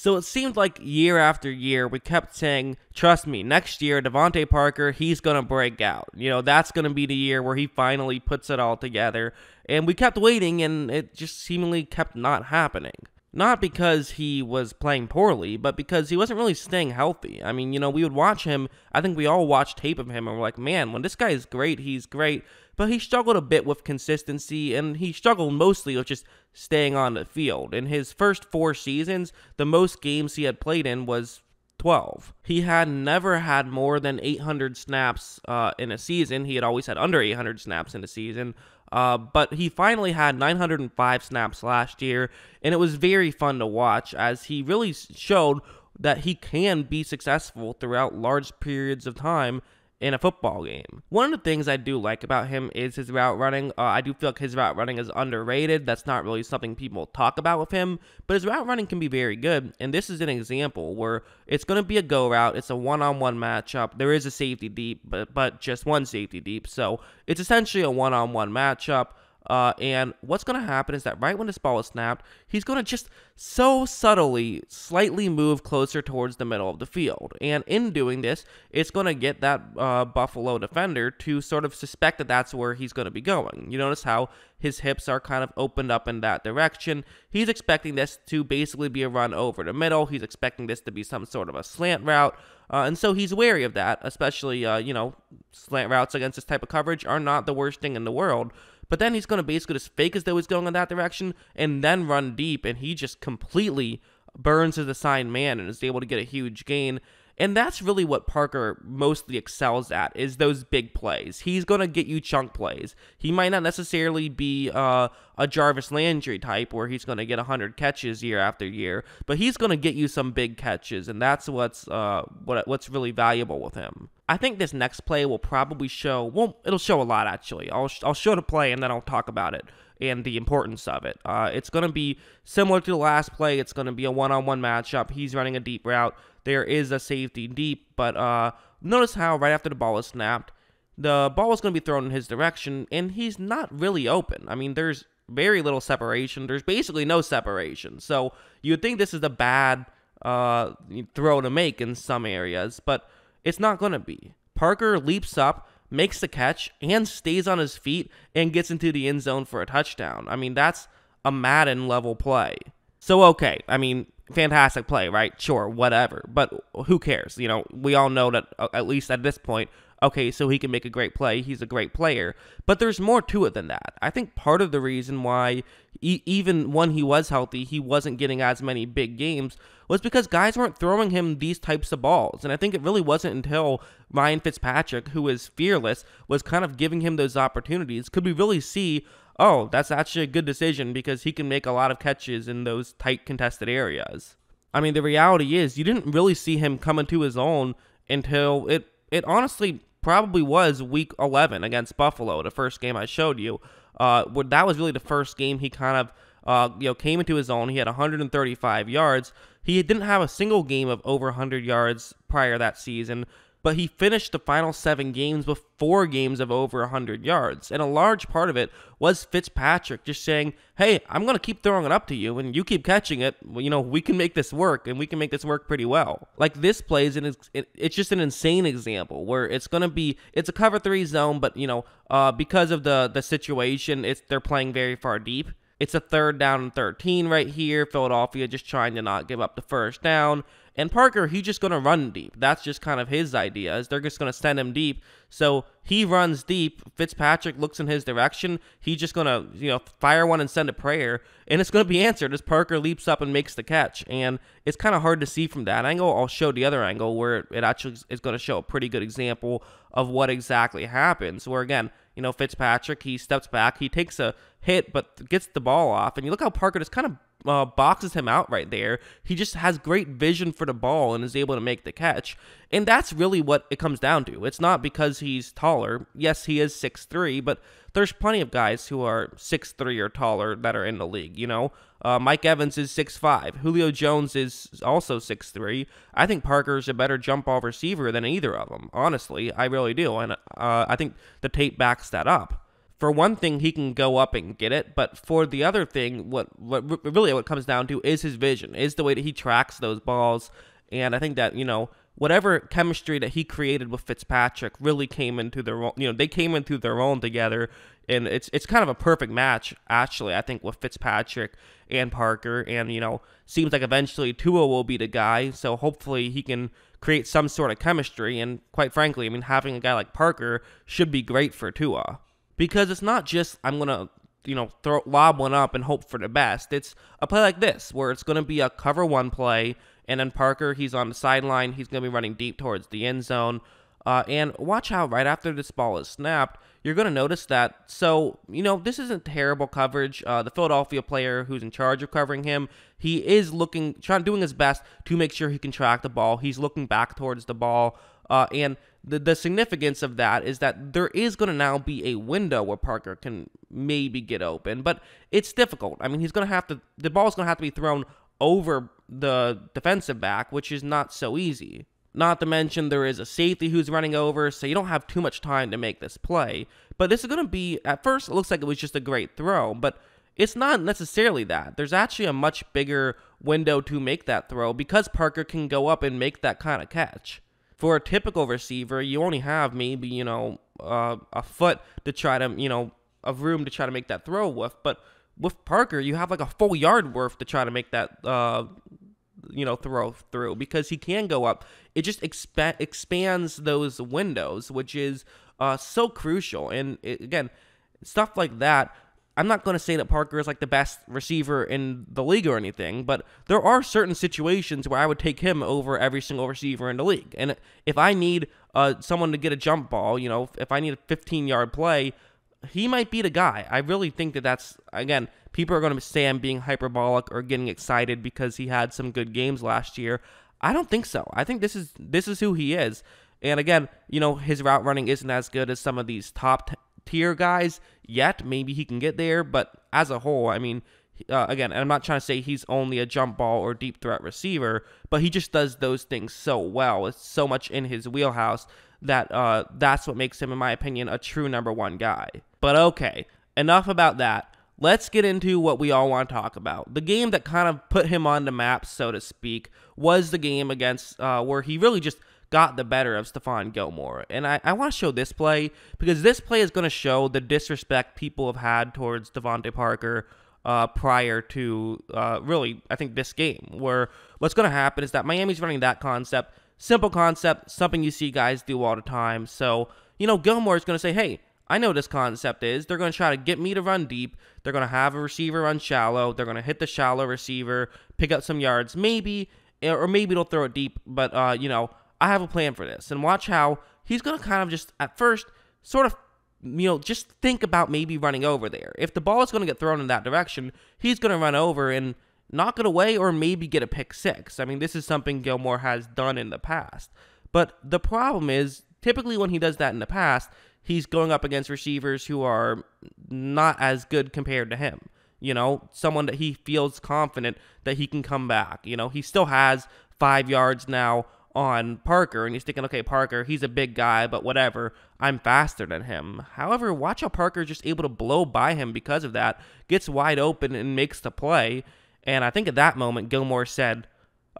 So it seemed like year after year, we kept saying, trust me, next year, DeVante Parker, he's going to break out. You know, that's going to be the year where he finally puts it all together. And we kept waiting, and it just seemingly kept not happening. Not because he was playing poorly, but because he wasn't really staying healthy. I mean, you know, we would watch him. I think we all watched tape of him and we're like, man, when this guy is great, he's great but he struggled a bit with consistency and he struggled mostly with just staying on the field. In his first four seasons, the most games he had played in was 12. He had never had more than 800 snaps uh, in a season. He had always had under 800 snaps in a season. Uh, but he finally had 905 snaps last year, and it was very fun to watch as he really showed that he can be successful throughout large periods of time in a football game. One of the things I do like about him is his route running. Uh, I do feel like his route running is underrated. That's not really something people talk about with him, but his route running can be very good. And this is an example where it's going to be a go route. It's a one-on-one matchup. There is a safety deep, but but just one safety deep. So it's essentially a one-on-one matchup. Uh, and what's going to happen is that right when this ball is snapped, he's going to just so subtly, slightly move closer towards the middle of the field. And in doing this, it's going to get that uh, Buffalo defender to sort of suspect that that's where he's going to be going. You notice how his hips are kind of opened up in that direction. He's expecting this to basically be a run over the middle. He's expecting this to be some sort of a slant route. Uh, and so he's wary of that, especially, uh, you know, slant routes against this type of coverage are not the worst thing in the world. But then he's going to basically just fake as though he's going in that direction and then run deep, and he just completely burns his assigned man and is able to get a huge gain. And that's really what Parker mostly excels at is those big plays. He's going to get you chunk plays. He might not necessarily be uh, a Jarvis Landry type where he's going to get 100 catches year after year, but he's going to get you some big catches, and that's what's uh, what, what's really valuable with him. I think this next play will probably show, well, it'll show a lot actually. I'll, I'll show the play and then I'll talk about it and the importance of it. Uh, it's going to be similar to the last play. It's going to be a one on one matchup. He's running a deep route. There is a safety deep, but uh, notice how right after the ball is snapped, the ball is going to be thrown in his direction, and he's not really open. I mean, there's very little separation. There's basically no separation. So you would think this is a bad uh, throw to make in some areas, but it's not going to be. Parker leaps up, makes the catch, and stays on his feet and gets into the end zone for a touchdown. I mean, that's a Madden level play. So, okay, I mean, fantastic play, right? Sure, whatever. But who cares? You know, we all know that, uh, at least at this point, okay, so he can make a great play. He's a great player. But there's more to it than that. I think part of the reason why, e- even when he was healthy, he wasn't getting as many big games was because guys weren't throwing him these types of balls. And I think it really wasn't until Ryan Fitzpatrick, who is fearless, was kind of giving him those opportunities. Could we really see, oh, that's actually a good decision because he can make a lot of catches in those tight contested areas? I mean, the reality is you didn't really see him come into his own until it it honestly probably was week 11 against Buffalo, the first game I showed you. Uh, that was really the first game he kind of uh, you know came into his own. He had 135 yards. He didn't have a single game of over 100 yards prior that season but he finished the final seven games with four games of over 100 yards. And a large part of it was Fitzpatrick just saying, hey, I'm going to keep throwing it up to you, and you keep catching it. Well, you know, we can make this work, and we can make this work pretty well. Like this plays, and it's, it's just an insane example where it's going to be, it's a cover three zone, but, you know, uh, because of the, the situation, it's they're playing very far deep. It's a third down and 13 right here. Philadelphia just trying to not give up the first down. And Parker, he's just going to run deep. That's just kind of his idea, is they're just going to send him deep. So he runs deep. Fitzpatrick looks in his direction. He's just going to, you know, fire one and send a prayer. And it's going to be answered as Parker leaps up and makes the catch. And it's kind of hard to see from that angle. I'll show the other angle where it actually is going to show a pretty good example of what exactly happens. Where, again, you know, Fitzpatrick, he steps back, he takes a hit, but gets the ball off. And you look how Parker just kind of uh, boxes him out right there. He just has great vision for the ball and is able to make the catch. And that's really what it comes down to. It's not because he's taller. Yes, he is six three, but there's plenty of guys who are six three or taller that are in the league, you know? Uh, Mike Evans is six five. Julio Jones is also six three. I think Parker's a better jump ball receiver than either of them. Honestly, I really do. And uh, I think the tape backs that up. For one thing, he can go up and get it, but for the other thing, what what really what comes down to is his vision, is the way that he tracks those balls, and I think that you know whatever chemistry that he created with Fitzpatrick really came into their own. You know, they came into their own together, and it's it's kind of a perfect match actually. I think with Fitzpatrick and Parker, and you know, seems like eventually Tua will be the guy. So hopefully he can create some sort of chemistry. And quite frankly, I mean, having a guy like Parker should be great for Tua because it's not just I'm gonna you know throw lob one up and hope for the best. It's a play like this where it's gonna be a cover one play, and then Parker he's on the sideline, he's gonna be running deep towards the end zone. Uh, and watch how right after this ball is snapped, you're going to notice that. So, you know, this isn't terrible coverage. Uh, the Philadelphia player who's in charge of covering him, he is looking, trying, doing his best to make sure he can track the ball. He's looking back towards the ball. Uh, and the, the significance of that is that there is going to now be a window where Parker can maybe get open, but it's difficult. I mean, he's going to have to, the ball's going to have to be thrown over the defensive back, which is not so easy. Not to mention, there is a safety who's running over, so you don't have too much time to make this play. But this is going to be, at first, it looks like it was just a great throw, but it's not necessarily that. There's actually a much bigger window to make that throw because Parker can go up and make that kind of catch for a typical receiver, you only have maybe, you know, uh, a foot to try to, you know, of room to try to make that throw with. But with Parker, you have like a full yard worth to try to make that, uh, you know, throw through because he can go up. It just expa- expands those windows, which is uh, so crucial. And it, again, stuff like that I'm not going to say that Parker is like the best receiver in the league or anything, but there are certain situations where I would take him over every single receiver in the league. And if I need uh, someone to get a jump ball, you know, if I need a 15 yard play, he might be the guy. I really think that that's, again, people are going to say I'm being hyperbolic or getting excited because he had some good games last year. I don't think so. I think this is this is who he is. And again, you know, his route running isn't as good as some of these top tier guys yet. Maybe he can get there, but as a whole, I mean, uh, again, I'm not trying to say he's only a jump ball or deep threat receiver, but he just does those things so well. It's so much in his wheelhouse that uh, that's what makes him, in my opinion, a true number one guy. But okay, enough about that. Let's get into what we all want to talk about. The game that kind of put him on the map, so to speak, was the game against uh, where he really just got the better of Stephon Gilmore. And I, I want to show this play because this play is going to show the disrespect people have had towards DeVante Parker uh, prior to uh, really, I think, this game. Where what's going to happen is that Miami's running that concept. Simple concept, something you see guys do all the time. So, you know, Gilmore is going to say, hey, I know this concept is. They're going to try to get me to run deep. They're going to have a receiver run shallow. They're going to hit the shallow receiver, pick up some yards, maybe, or maybe they'll throw it deep. But, uh, you know, I have a plan for this. And watch how he's going to kind of just, at first, sort of, you know, just think about maybe running over there. If the ball is going to get thrown in that direction, he's going to run over and knock it away or maybe get a pick six. I mean, this is something Gilmore has done in the past. But the problem is, typically when he does that in the past, he's going up against receivers who are not as good compared to him. You know, someone that he feels confident that he can come back. You know, he still has five yards now on Parker, and he's thinking, okay, Parker, he's a big guy, but whatever, I'm faster than him. However, watch how Parker's just able to blow by him because of that, gets wide open and makes the play. And I think at that moment, Gilmore said,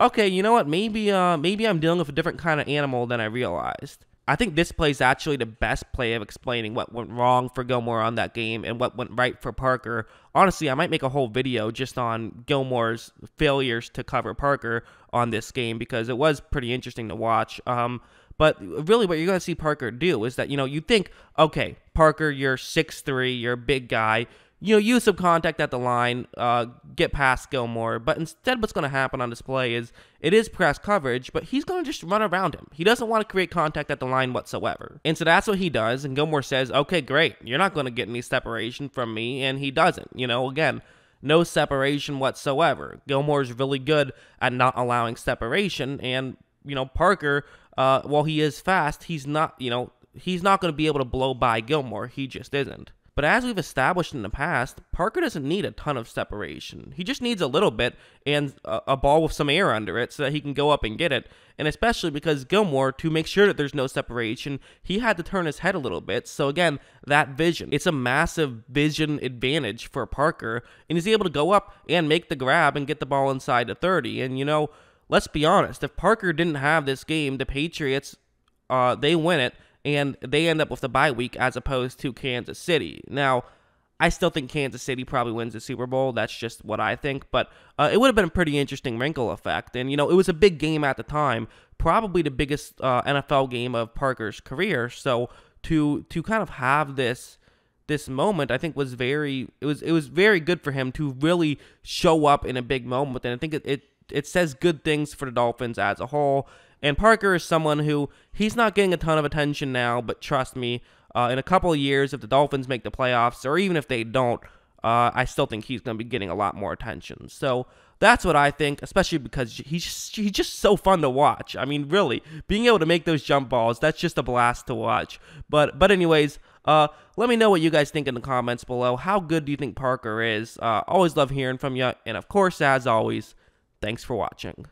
okay, you know what, maybe, uh, maybe I'm dealing with a different kind of animal than I realized. I think this play is actually the best play of explaining what went wrong for Gilmore on that game and what went right for Parker. Honestly, I might make a whole video just on Gilmore's failures to cover Parker on this game because it was pretty interesting to watch. Um, but really, what you're going to see Parker do is that, you know, you think, okay, Parker, you're 6'3, you're a big guy you know, use some contact at the line, uh, get past Gilmore. But instead, what's going to happen on display is it is press coverage, but he's going to just run around him. He doesn't want to create contact at the line whatsoever. And so that's what he does. And Gilmore says, okay, great. You're not going to get any separation from me. And he doesn't. You know, again, no separation whatsoever. Gilmore's really good at not allowing separation. And, you know, Parker, uh, while he is fast, he's not, you know, he's not going to be able to blow by Gilmore. He just isn't. But as we've established in the past, Parker doesn't need a ton of separation. He just needs a little bit and a, a, ball with some air under it so that he can go up and get it. And especially because Gilmore, to make sure that there's no separation, he had to turn his head a little bit. So again, that vision. It's a massive vision advantage for Parker. And he's able to go up and make the grab and get the ball inside the 30. And you know, let's be honest, if Parker didn't have this game, the Patriots, uh, they win it and they end up with the bye week as opposed to Kansas City. Now, I still think Kansas City probably wins the Super Bowl. That's just what I think. But uh, it would have been a pretty interesting wrinkle effect. And, you know, it was a big game at the time, probably the biggest uh, NFL game of Parker's career. So to to kind of have this this moment, I think was very it was it was very good for him to really show up in a big moment. And I think it, it it says good things for the Dolphins as a whole. And Parker is someone who he's not getting a ton of attention now, but trust me, uh, in a couple of years, if the Dolphins make the playoffs, or even if they don't, uh, I still think he's going to be getting a lot more attention. So that's what I think, especially because he's just, he's just so fun to watch. I mean, really, being able to make those jump balls, that's just a blast to watch. But but anyways, uh, let me know what you guys think in the comments below. How good do you think Parker is? Uh, always love hearing from you, and of course, as always, thanks for watching.